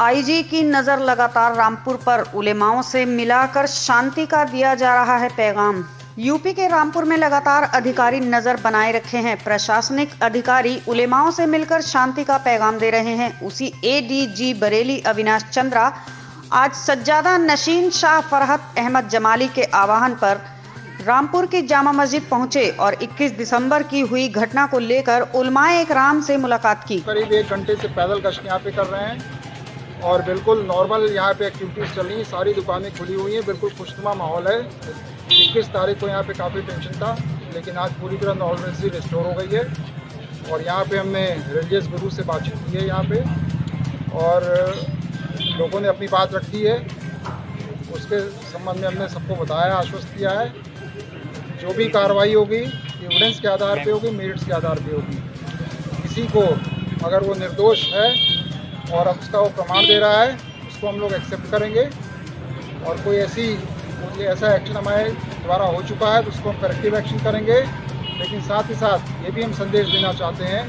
IG की नज़र लगातार रामपुर पर उलेमाओं से मिलाकर शांति का दिया जा रहा है पैगाम। यूपी के रामपुर में लगातार अधिकारी नज़र बनाए रखे हैं। प्रशासनिक अधिकारी उलेमाओं से मिलकर शांति का पैगाम दे रहे हैं। उसी एडीजी बरेली अविनाश चंद्रा, आज सज्जादा नशीन शाह फरहत अहमद जमाली के आह्वान पर रामपुर की जामा मस्जिद पहुँचे और 21 दिसंबर की हुई घटना को लेकर उलमाए एक राम से मुलाकात की। करीब एक घंटे से पैदल गश्त यहाँ पे कर रहे हैं। और बिल्कुल नॉर्मल यहाँ पे एक्टिविटीज़ चल रही हैं। सारी दुकानें खुली हुई हैं। बिल्कुल खुशनुमा माहौल है। इक्कीस तारीख को यहाँ पे काफ़ी टेंशन था, लेकिन आज पूरी तरह नॉर्मलसी रिस्टोर हो गई है। और यहाँ पे हमने रिलीजियस गुरु से बातचीत की है यहाँ पे। और लोगों ने अपनी बात रखी है। उसके संबंध में हमने सबको बताया, आश्वस्त किया है। जो भी कार्रवाई होगी एविडेंस के आधार पर होगी मेरिट्स के आधार पर होगी। किसी को अगर वो निर्दोष है और अब उसका वो प्रमाण दे रहा है, उसको हम लोग एक्सेप्ट करेंगे। और कोई ऐसी, कोई ऐसा एक्शन हमारे द्वारा हो चुका है तो उसको हम करेक्टिव एक्शन करेंगे। लेकिन साथ ही साथ ये भी हम संदेश देना चाहते हैं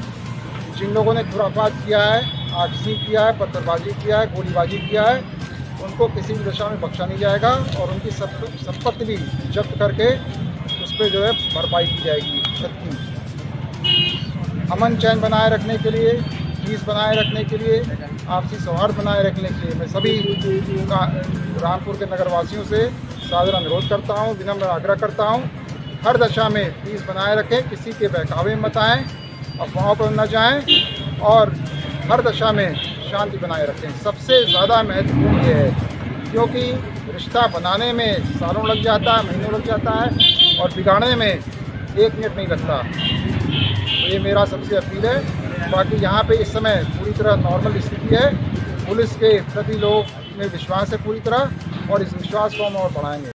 जिन लोगों ने खुराफात किया है, आगसी किया है, पत्थरबाजी किया है, गोलीबाजी किया है, उनको किसी भी दशा में बख्शा नहीं जाएगा और उनकी संपत्ति भी जब्त करके उस पर जो है भरपाई की जाएगी। अमन चैन बनाए रखने के लिए पीस बनाए रखने के लिए, आपसी सौहार्द बनाए रखने के लिए। मैं सभी रामपुर के नगरवासियों से साधारण अनुरोध करता हूँ, विनम्र आग्रह करता हूँ, हर दशा में पीस बनाए रखें, किसी के बहकावे मत आएँ, अफवाहों पर न जाएँ, और हर दशा में शांति बनाए रखें। सबसे ज़्यादा महत्वपूर्ण ये है, क्योंकि रिश्ता बनाने में सालों लग जाता है, महीनों लग जाता है, और बिगाड़ने में एक मिनट नहीं लगता। तो ये मेरा सबसे अपील है। बाकी यहाँ पे इस समय पूरी तरह नॉर्मल स्थिति है। पुलिस के प्रति लोग में विश्वास है पूरी तरह, और इस विश्वास को हम और बढ़ाएँगे।